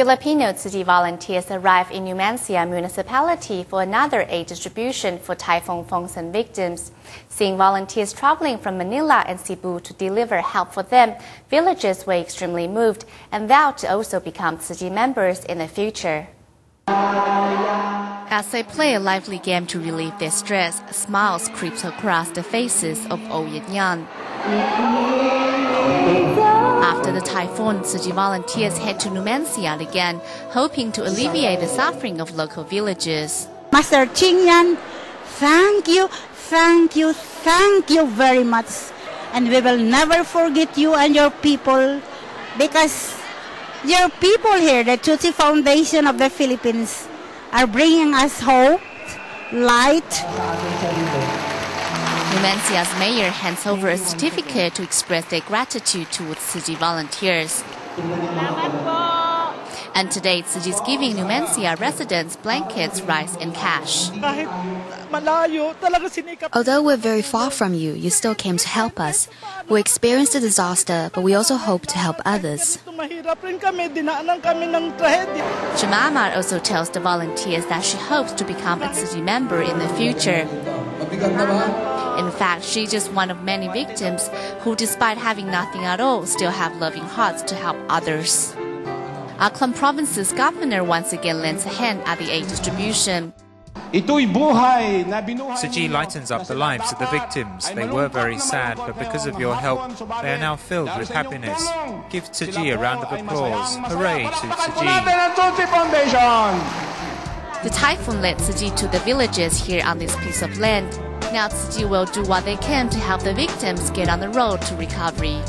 Filipino Chi volunteers arrived in Numancia municipality for another aid distribution for Typhoon Fengshen victims. Seeing volunteers traveling from Manila and Cebu to deliver help for them, villagers were extremely moved and vowed to also become Chi members in the future. As they play a lively game to relieve their stress, smiles creep across the faces of Oyen Yan. After the typhoon, Tzu Chi volunteers head to Numancia again, hoping to alleviate the suffering of local villagers. Master Cheng Yen, thank you, thank you, thank you very much. And we will never forget you and your people because your people here, the Tzu Foundation of the Philippines, are bringing us hope, light, Numancia's mayor hands over a certificate to express their gratitude towards Tzu Chi volunteers. And today, Tzu Chi is giving Numancia residents blankets, rice, and cash. Although we're very far from you, you still came to help us. We experienced a disaster, but we also hope to help others. Jemima also tells the volunteers that she hopes to become a Tzu Chi member in the future. In fact, she's just one of many victims who, despite having nothing at all, still have loving hearts to help others. Aklan Province's governor once again lends a hand at the aid distribution. Tzu lightens up the lives of the victims. They were very sad, but because of your help, they are now filled with happiness. Give Tzu a round of applause. Hooray to Tzu The typhoon led Tzu Chi to the villages here on this piece of land. Now Tzu Chi will do what they can to help the victims get on the road to recovery.